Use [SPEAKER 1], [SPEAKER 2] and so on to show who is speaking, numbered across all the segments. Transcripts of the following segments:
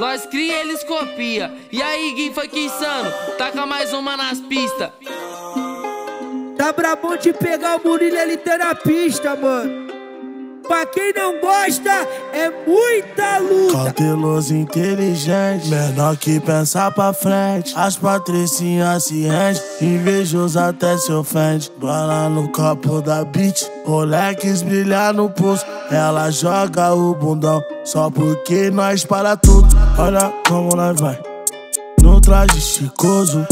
[SPEAKER 1] Nós cria, eles copia. E aí, Gui foi que insano. Taca mais uma nas pistas.
[SPEAKER 2] Tá brabão de pegar o Murilo, ele tá na pista, mano. Pra quem não gosta, é muita luta.
[SPEAKER 3] Cauteloso, inteligente, menor que pensar pra frente. As patricinhas se rende, invejoso até se ofende. Bala no copo da beat, Rolex brilhar no pulso. Ela joga o bundão, só porque nós para tudo. Olha como nós vai, no traje chicoso.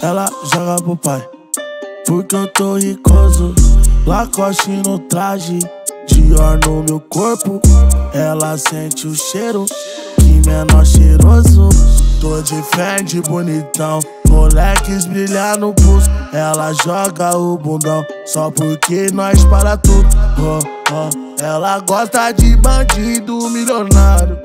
[SPEAKER 3] Ela joga pro pai, porque eu tô ricoso. Lacoste no traje. Dior no meu corpo, ela sente o cheiro que menor cheiroso. Tô de frente, bonitão, Rolex brilhar no pulso. Ela joga o bundão, só porque nós para tudo. Oh, oh. Ela gosta de bandido milionário.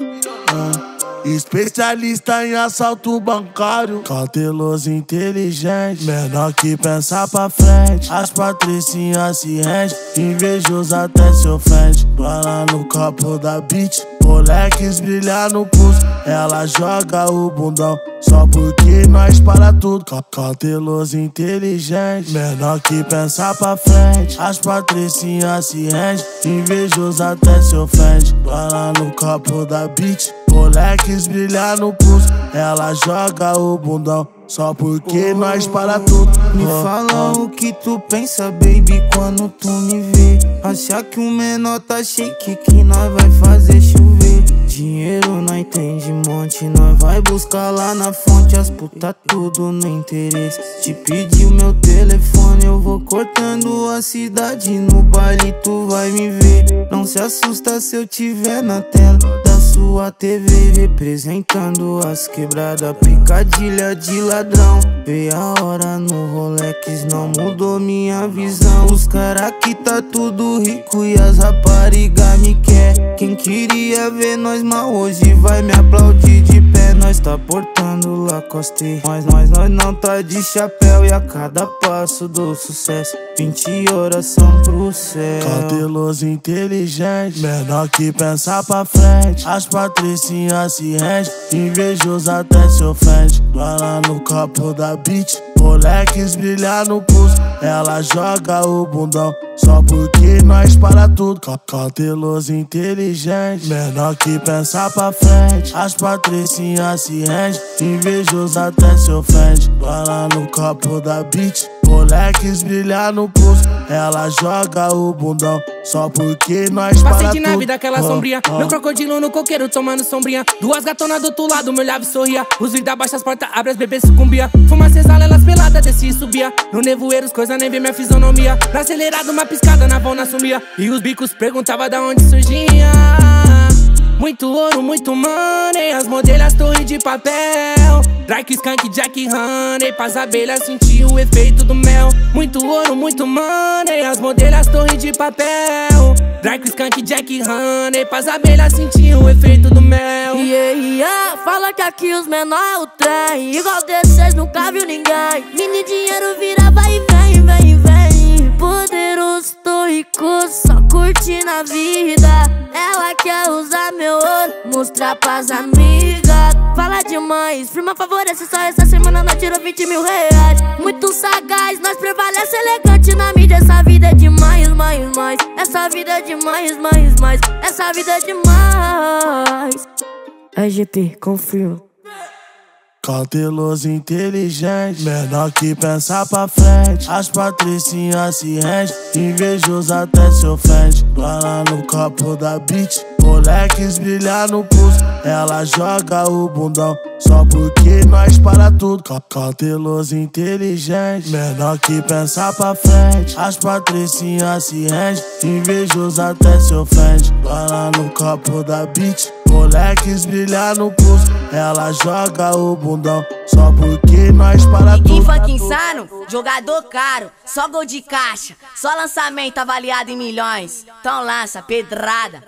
[SPEAKER 3] Oh. Especialista em assalto bancário. Cauteloso, inteligente. Menor que pensar pra frente. As patricinhas se rende Invejoso até se ofende Bala no copo da beat. Rolex brilhar no pulso. Ela joga o bundão. Só porque nós para tudo. Cauteloso, inteligente. Menor que pensar pra frente. As patricinhas se rende Invejoso até se ofende Bala no copo da beat Rolex brilhar no pulso, ela joga o bundão. Só porque nós para tudo.
[SPEAKER 4] Me fala o que tu pensa, baby, quando tu me vê. Achar que o menor tá shake, que nós vai fazer chover. Dinheiro não entende monte, nós vai buscar lá na fonte. As puta tudo no interesse. Te pedi o meu telefone, eu vou cortando a cidade. No baile tu vai me ver. Não se assusta se eu tiver na tela sua TV representando as quebradas, picadilha de ladrão. Vê a hora no Rolex, não mudou minha visão. Os cara que tá tudo rico e as rapariga me quer. Quem queria ver nós mal hoje vai me aplaudir de Nós tá portando Lacoste, mas nós, nós não tá de chapéu. E a cada passo do sucesso, 20 oração pro céu.
[SPEAKER 3] Cauteloso, inteligente, menor que pensar pra frente. As patricinhas se rende, invejoso até se ofende. Bala no copo da beat, Rolex brilhar no pulso. Ela joga o bundão, só porque nós para tudo. Cauteloso, inteligente, menor que pensar pra frente. As patricinhas se rende, invejoso até se ofende. Bala no copo da beat, Rolex brilhar no pulso. Ela joga o bundão, só porque nós para
[SPEAKER 1] Passei na vida aquela oh, sombria oh. Meu crocodilo no coqueiro tomando sombrinha. Duas gatonas do outro lado, me olhava e sorria. Os vidros abaixa as portas, abre as bebês sucumbia Fuma exala, elas peladas, descia e subia. No nevoeiro, os coisa nem vê minha fisionomia. Na acelerado, uma piscada, na na sumia. E os bicos perguntava da onde surgia. Muito ouro, muito money As modelas torre de papel. Drake, Skunk, Jack, Honey Pras abelhas sentir o efeito do mel. Muito ouro, muito money As modelas torre de papel. Drake, Skunk, Jack, Honey Pras abelhas sentir o efeito do mel.
[SPEAKER 5] Yeah, yeah Fala que aqui os menor é o trem. Igual desses nunca viu ninguém. Mini dinheiro vira, vida. Ela quer usar meu ouro, mostrar pras amigas. Fala demais, firma favorece, só essa semana nós tirou 20 mil reais. Muito sagaz, nós prevalece elegante na mídia. Essa vida é demais, mais, mais. Essa vida é demais, mais, mais. Essa vida é demais. RGP, confirma
[SPEAKER 3] Cauteloso, inteligente, menor que pensar pra frente. As patricinhas se rende, invejoso até se ofende. Bala no copo da beat, Rolex brilhar no pulso. Ela joga o bundão, só porque nós para tudo. Cauteloso, inteligente, menor que pensar pra frente. As patricinhas se rende, invejoso até se ofende. Bala no copo da beat. Rolex brilhar no pulso, ela joga o bundão. Só porque nós para
[SPEAKER 5] tudo. funk insano, jogador caro, só gol de caixa, só lançamento avaliado em milhões. Então lança, pedrada.